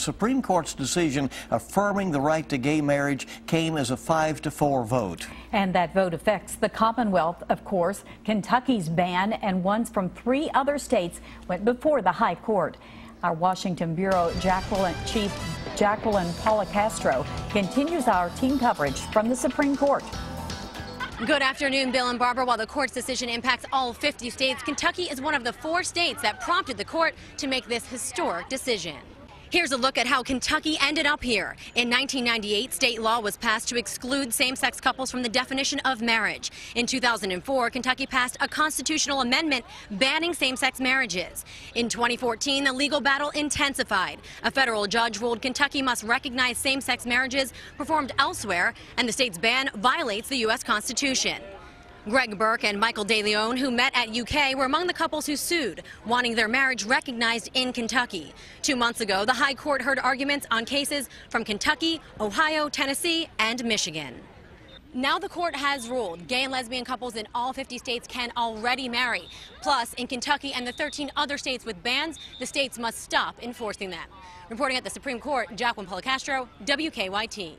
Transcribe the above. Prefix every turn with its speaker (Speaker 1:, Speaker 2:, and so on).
Speaker 1: Supreme Court's decision affirming the right to gay marriage came as a 5 to 4 vote.
Speaker 2: And that vote affects the Commonwealth, of course. Kentucky's ban and ones from three other states went before the High Court. Our Washington Bureau Jacqueline, Chief Jacqueline Policastro continues our team coverage from the Supreme Court.
Speaker 3: Good afternoon, Bill and Barbara. While the court's decision impacts all 50 states, Kentucky is one of the four states that prompted the court to make this historic decision. Here's a look at how Kentucky ended up here. In 1998, state law was passed to exclude same-sex couples from the definition of marriage. In 2004, Kentucky passed a constitutional amendment banning same-sex marriages. In 2014, the legal battle intensified. A federal judge ruled Kentucky must recognize same-sex marriages performed elsewhere, and the state's ban violates the U.S. Constitution. Greg Bourke and Michael DeLeon, who met at UK, were among the couples who sued, wanting their marriage recognized in Kentucky. Two months ago, the High Court heard arguments on cases from Kentucky, Ohio, Tennessee, and Michigan. Now the court has ruled gay and lesbian couples in all 50 states can already marry. Plus, in Kentucky and the 13 other states with bans, the states must stop enforcing them. Reporting at the Supreme Court, Jacqueline Policastro, WKYT.